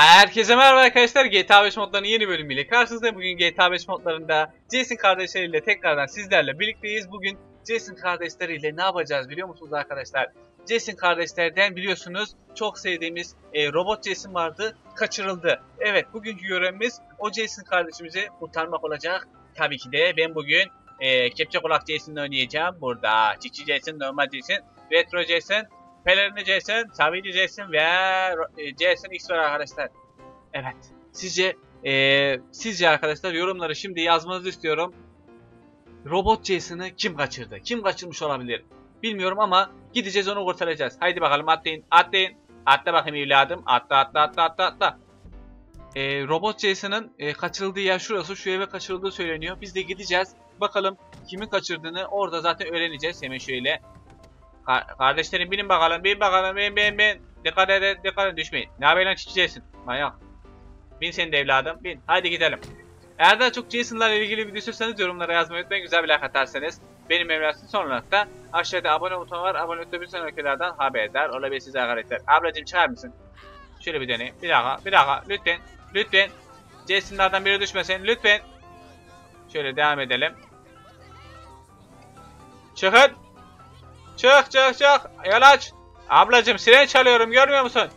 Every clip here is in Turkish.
Herkese merhaba arkadaşlar. GTA 5 modlarının yeni bölümüyle karşınızdayım. Bugün GTA 5 modlarında Jason kardeşleriyle tekrardan sizlerle birlikteyiz. Bugün Jason kardeşleriyle ne yapacağız biliyor musunuz arkadaşlar? Jason kardeşlerden biliyorsunuz çok sevdiğimiz e, robot Jason vardı. Kaçırıldı. Evet bugünkü görevimiz o Jason kardeşimizi kurtarmak olacak. Tabii ki de ben bugün e, kepçe kulak Jason'la oynayacağım. Burada Çiçi Jason, normal Jason, Retro Jason, Pelerini Jason, Savili Jason ve e, Jason X var arkadaşlar. Evet. Sizce e, sizce arkadaşlar yorumları şimdi yazmanızı istiyorum. Robot Jason'ı kim kaçırdı? Kim kaçırmış olabilir? Bilmiyorum ama gideceğiz onu kurtaracağız. Haydi bakalım atlayın. Atlayın. Atla bakayım evladım. Atla atla atla atla atla. E, Robot Jason'ın e, kaçırıldığı yer şurası. Şu eve kaçırıldığı söyleniyor. Biz de gideceğiz. Bakalım kimin kaçırdığını orada zaten öğreneceğiz. Hemen şöyle Ka kardeşlerim binin bakalım, bin bakalım, bin bin bin. Dikkat edin, dikkat edin düşmeyin. Ne haber lan çiçeğisin? Manyak. Bin sen de evladım, bin. Hadi gidelim. Eğer daha çok Jason'larla ilgili video istiyorsanız yorumlara yazmayı unutmayın. Güzel bir like atarsanız. Benim evlatsın son olarak da aşağıda abone butonu var. Abone olup bir sonrakilerden haberdar olabilirsiniz arkadaşlar. Ablacım çıkar mısın? Şöyle bir deneyim. Bir dakika, bir dakika. Lütfen, lütfen. Jason'lardan biri düşmesin. Lütfen. Şöyle devam edelim. Çıkın. Çık çık çık. Yol aç. Ablacım siren çalıyorum görmüyor musun?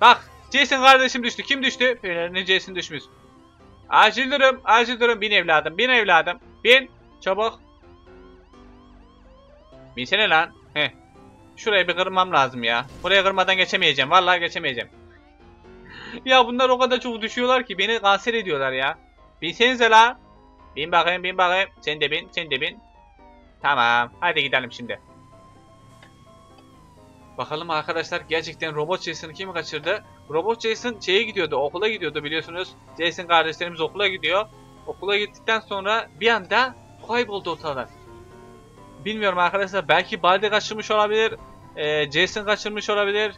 Bak Jason kardeşim düştü. Kim düştü? Pelerini Jason düşmüş. Acil durum. Acil durum. Bin evladım. Bin evladım. Bin. Çabuk. Binsene lan. Heh. Şurayı bir kırmam lazım ya. Buraya kırmadan geçemeyeceğim. Vallahi geçemeyeceğim. ya bunlar o kadar çok düşüyorlar ki beni kanser ediyorlar ya. Binsenize lan. Bin bakayım bin bakayım. Sen de bin. Sen de bin. Tamam. Hadi gidelim şimdi. Bakalım arkadaşlar gerçekten Robot Jason'ı kim kaçırdı? Robot Jason şeye gidiyordu, okula gidiyordu biliyorsunuz. Jason kardeşlerimiz okula gidiyor. Okula gittikten sonra bir anda kayboldu ortadan. Bilmiyorum arkadaşlar belki Balde kaçırmış olabilir. E, Jason kaçırmış olabilir.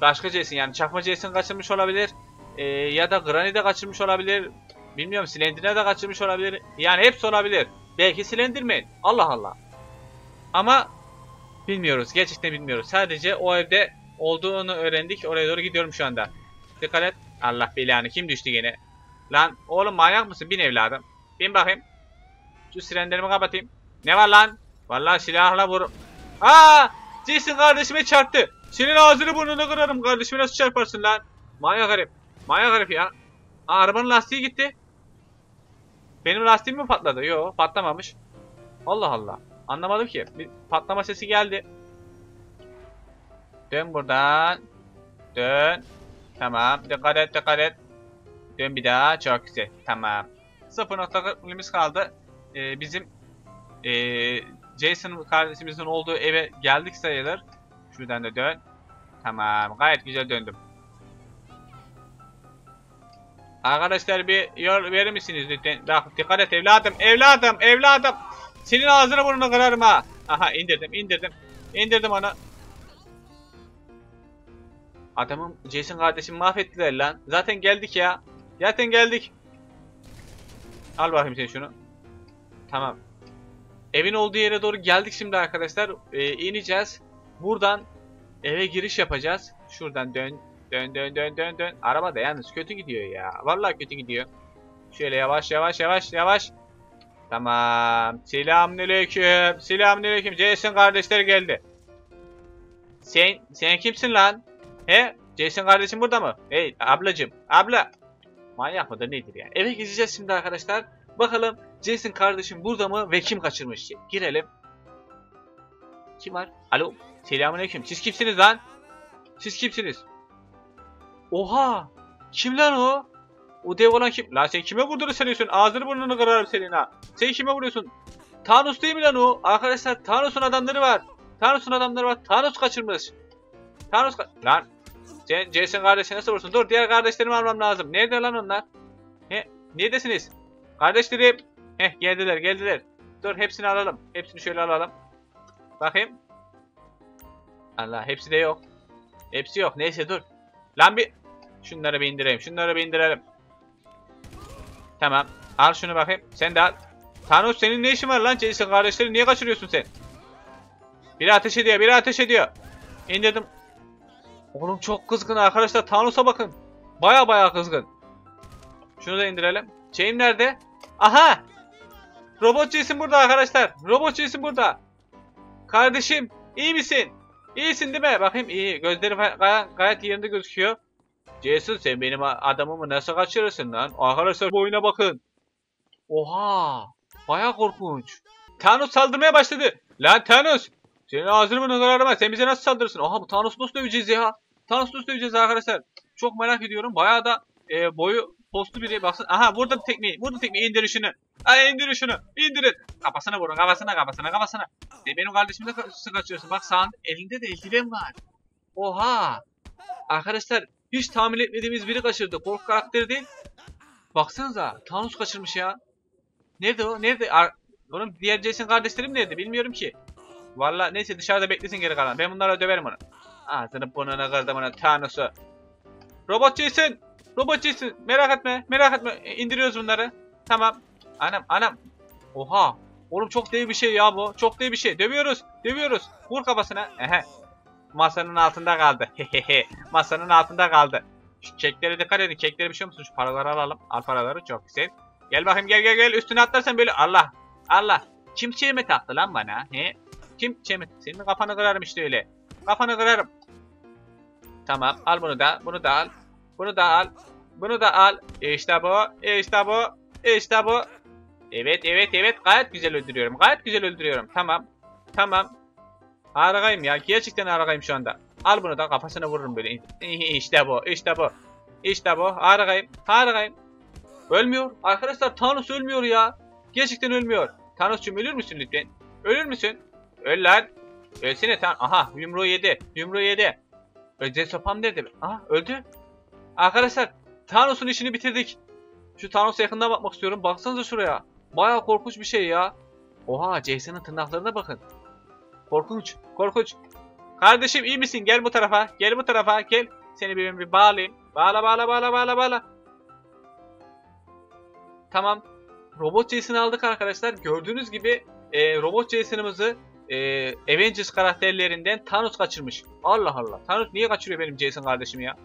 Başka Jason yani çakma Jason kaçırmış olabilir. E, ya da Granny de kaçırmış olabilir. Bilmiyorum Slender'ine de kaçırmış olabilir. Yani hepsi olabilir. Belki Slenderman. Allah Allah. Ama Bilmiyoruz. Gerçekten bilmiyoruz. Sadece o evde olduğunu öğrendik. Oraya doğru gidiyorum şu anda. Dikkat et. Allah belanı. Kim düştü gene? Lan oğlum manyak mısın? Bin evladım. Bin bakayım. Şu sirenlerimi kapatayım. Ne var lan? Vallahi silahla vur. Aa! Jason kardeşime çarptı. Senin ağzını burnunu kırarım kardeşime nasıl çarparsın lan? Manyak herif. Manyak herif ya. Aa, arabanın lastiği gitti. Benim lastiğim mi patladı? Yok patlamamış. Allah Allah. Anlamadım ki. Bir patlama sesi geldi. Dön buradan. Dön. Tamam. Dikkat et dikkat et. Dön bir daha. Çok güzel. Tamam. 0.40 kaldı. Ee, bizim ee, Jason kardeşimizin olduğu eve geldik sayılır. Şuradan da dön. Tamam. Gayet güzel döndüm. Arkadaşlar bir yol verir misiniz lütfen? Dikkat et evladım. Evladım. Evladım. Senin ağzını burnunu kırarım ha. Aha indirdim indirdim. İndirdim onu. Adamım Jason kardeşim mahvettiler lan. Zaten geldik ya. Zaten geldik. Al bakayım sen şunu. Tamam. Evin olduğu yere doğru geldik şimdi arkadaşlar. Ee, ineceğiz. Buradan eve giriş yapacağız. Şuradan dön. Dön dön dön dön dön. Araba da yalnız kötü gidiyor ya. Vallahi kötü gidiyor. Şöyle yavaş yavaş yavaş yavaş. Tamam. Selamünaleyküm. Selamünaleyküm. Jason kardeşler geldi. Sen sen kimsin lan? He? Jason kardeşim burada mı? Hey ablacım. Abla. Manyak mıdır nedir ya? Eve gideceğiz şimdi arkadaşlar. Bakalım Jason kardeşim burada mı ve kim kaçırmış? Girelim. Kim var? Alo. Selamünaleyküm. Siz kimsiniz lan? Siz kimsiniz? Oha! Kim lan o? O dev olan kim? Lan sen kime vurduğunu sanıyorsun? Ağzını burnunu kırarım senin ha. Sen kime vuruyorsun? Thanos değil mi lan o? Arkadaşlar Thanos'un adamları var. Thanos'un adamları var. Thanos kaçırmış. Thanos ka Lan. Sen Jason kardeşine nasıl vursun? Dur diğer kardeşlerimi almam lazım. Nerede lan onlar? He? Neredesiniz? Kardeşlerim. Heh geldiler geldiler. Dur hepsini alalım. Hepsini şöyle alalım. Bakayım. Allah hepsi de yok. Hepsi yok. Neyse dur. Lan bir. Şunları bir indireyim. Şunları bir indirelim. Tamam. Al şunu bakayım. Sen de al. Thanos senin ne işin var lan? Jason kardeşleri niye kaçırıyorsun sen? Biri ateş ediyor. Biri ateş ediyor. İndirdim. Oğlum çok kızgın arkadaşlar. Thanos'a bakın. Baya baya kızgın. Şunu da indirelim. Şeyim nerede? Aha! Robot Jason burada arkadaşlar. Robot Jason burada. Kardeşim iyi misin? İyisin değil mi? Bakayım iyi. Gözleri gay gayet yerinde gözüküyor. Jason sen benim adamımı nasıl kaçırırsın lan? Arkadaşlar bu oyuna bakın. Oha! Baya korkunç. Thanos saldırmaya başladı. Lan Thanos! Senin ağzını mı kararma? Sen bize nasıl saldırırsın? Oha bu Thanos'u nasıl döveceğiz ya? Thanos'u nasıl döveceğiz arkadaşlar? Çok merak ediyorum. Bayağı da e, boyu postlu biri. Baksana. Aha bir tekmeyi. Burada tekmeyi indir şunu. Ay indirin şunu. İndirin. Kafasına vurun. Kafasına kafasına kafasına. E, benim kardeşimi de ka kaçıyorsun. Bak sağın elinde de eldiven var. Oha. Arkadaşlar hiç tahmin etmediğimiz biri kaçırdı. Korku karakteri değil. Baksanıza. Thanos kaçırmış ya. Nerede o? Nerede? Ar Oğlum diğer Jason kardeşlerim nerede? Bilmiyorum ki. Valla neyse dışarıda beklesin geri kalan. Ben bunlara döverim onu. Ağzını burnuna kırdım ona Thanos'u. Robot Jason. Robot Jason. Merak etme. Merak etme. E, indiriyoruz bunları. Tamam. Anam anam. Oha. Oğlum çok dev bir şey ya bu. Çok dev bir şey. Dövüyoruz. Dövüyoruz. Vur kafasına. Ehe. Masanın altında kaldı. Hehehe. Masanın altında kaldı. Şu keklere dikkat edin. Kekleri bir şey musun? Şu paraları alalım. Al paraları. Çok güzel. Gel bakayım gel gel gel. Üstüne atlarsan böyle. Allah. Allah. Kim çiğme taktı lan bana? He? Kim çiğme? Senin kafanı kırarım işte öyle. Kafanı kırarım. Tamam. Al bunu da. Bunu da al. Bunu da al. Bunu da al. İşte bu. İşte bu. İşte bu. Evet evet evet. Gayet güzel öldürüyorum. Gayet güzel öldürüyorum. Tamam. Tamam. Harikayım ya. Gerçekten harikayım şu anda. Al bunu da kafasına vururum böyle. İşte bu. İşte bu. İşte bu. Harikayım. Harikayım. Ölmüyor. Arkadaşlar Thanos ölmüyor ya. Gerçekten ölmüyor. Thanos'cum ölür müsün lütfen? Ölür müsün? Öl lan. Ölsene Thanos. Aha yumruğu yedi. Yumruğu yedi. Özel sopam nerede? Aha öldü. Arkadaşlar Thanos'un işini bitirdik. Şu Thanos'a yakından bakmak istiyorum. Baksanıza şuraya. Baya korkunç bir şey ya. Oha Jason'ın tırnaklarına bakın. Korkunç. Korkunç. Kardeşim iyi misin? Gel bu tarafa. Gel bu tarafa. Gel. Seni bir, bir bağlayayım. Bağla bağla bağla bağla bağla. Tamam. Robot Jason'ı aldık arkadaşlar. Gördüğünüz gibi e, Robot Jason'ımızı e, Avengers karakterlerinden Thanos kaçırmış. Allah Allah. Thanos niye kaçırıyor benim Jason kardeşim ya?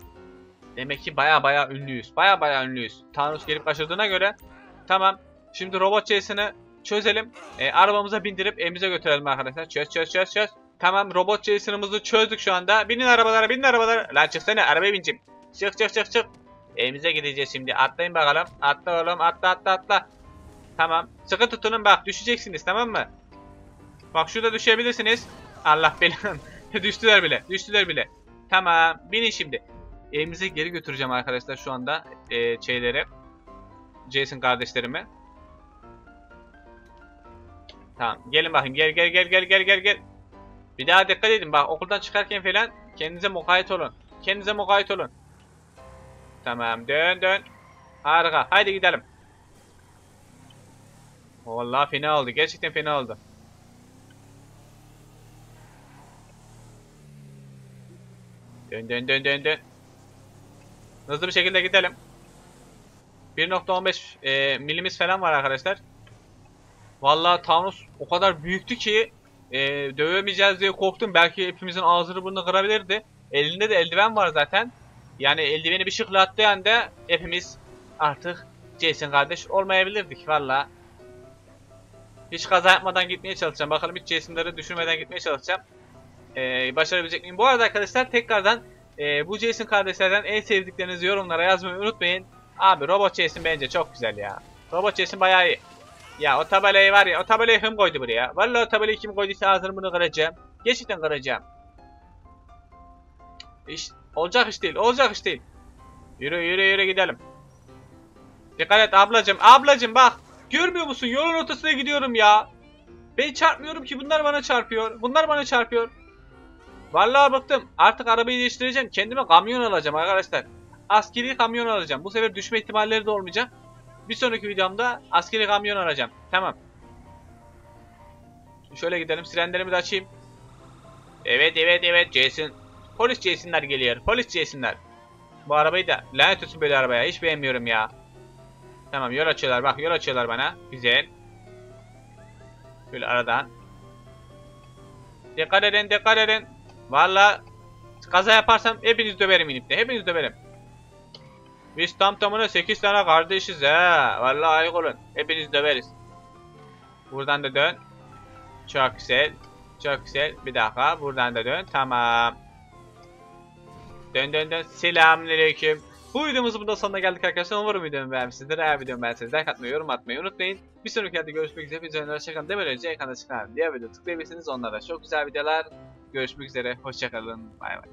Demek ki baya baya ünlüyüz. Baya baya ünlüyüz. Thanos gelip kaçırdığına göre. Tamam. Şimdi Robot Jason'ı çözelim. E, arabamıza bindirip evimize götürelim arkadaşlar. Çöz çöz çöz çöz. Tamam robot Jason'ımızı çözdük şu anda. Binin arabalara binin arabalara. Lan çıksana arabaya bineceğim. Çık çık çık çık. Evimize gideceğiz şimdi. Atlayın bakalım. Atla oğlum atla atla atla. Tamam. Sıkı tutunun bak düşeceksiniz tamam mı? Bak şurada düşebilirsiniz. Allah belanı. Düştüler bile. Düştüler bile. Tamam. Binin şimdi. Evimize geri götüreceğim arkadaşlar şu anda e, şeyleri. Jason kardeşlerimi. Tamam. Gelin bakayım. Gel gel gel gel gel gel gel. Bir daha dikkat edin. Bak okuldan çıkarken falan kendinize mukayyet olun. Kendinize mukayyet olun. Tamam. Dön dön. Harika. Haydi gidelim. Vallahi fena oldu. Gerçekten fena oldu. Dön dön dön dön dön. Hızlı bir şekilde gidelim. 1.15 e, milimiz falan var arkadaşlar. Vallahi Thanos o kadar büyüktü ki e, dövemeyeceğiz diye korktum. Belki hepimizin ağzını burnunu kırabilirdi. Elinde de eldiven var zaten. Yani eldiveni bir şıklattığı anda hepimiz artık Jason kardeş olmayabilirdik valla. Hiç kaza yapmadan gitmeye çalışacağım. Bakalım hiç Jason'ları düşürmeden gitmeye çalışacağım. Ee, başarabilecek miyim? Bu arada arkadaşlar tekrardan e, bu Jason kardeşlerden en sevdiklerinizi yorumlara yazmayı unutmayın. Abi Robot Jason bence çok güzel ya. Robot Jason bayağı iyi. Ya o tabelayı var ya o tabelayı kim koydu buraya? Vallahi o tabelayı kim koyduysa ağzını bunu kıracağım. Gerçekten kıracağım. İş, olacak iş değil olacak iş değil. Yürü yürü yürü gidelim. Dikkat et ablacım ablacım bak. Görmüyor musun yolun ortasına gidiyorum ya. Ben çarpmıyorum ki bunlar bana çarpıyor. Bunlar bana çarpıyor. Vallahi bıktım. Artık arabayı değiştireceğim. Kendime kamyon alacağım arkadaşlar. Askeri kamyon alacağım. Bu sefer düşme ihtimalleri de olmayacak. Bir sonraki videomda askeri kamyon alacağım. Tamam. Şöyle gidelim. Sirenlerimi de açayım. Evet evet evet Jason. Polis Jason'lar geliyor. Polis Jason'lar. Bu arabayı da lanet olsun böyle arabaya. Hiç beğenmiyorum ya. Tamam yol açıyorlar. Bak yol açıyorlar bana. Güzel. Böyle aradan. Dikkat edin dikkat edin. Valla kaza yaparsam hepiniz döverim inip de. Hepiniz döverim. Biz tam tamına 8 tane kardeşiz he. Vallahi ayık olun. Hepiniz döveriz. Buradan da dön. Çok güzel. Çok güzel. Bir dakika. Buradan da dön. Tamam. Dön dön dön. Selamünaleyküm. Bu videomuzun burada sonuna geldik arkadaşlar. Umarım videomu beğenmişsinizdir. Eğer videomu beğenseniz like atmayı, yorum atmayı unutmayın. Bir sonraki videoda görüşmek üzere. Bir sonraki hoşçakalın. Demeden önce ekranda çıkan diğer video tıklayabilirsiniz. Onlara çok güzel videolar. Görüşmek üzere. Hoşçakalın. Bay bay.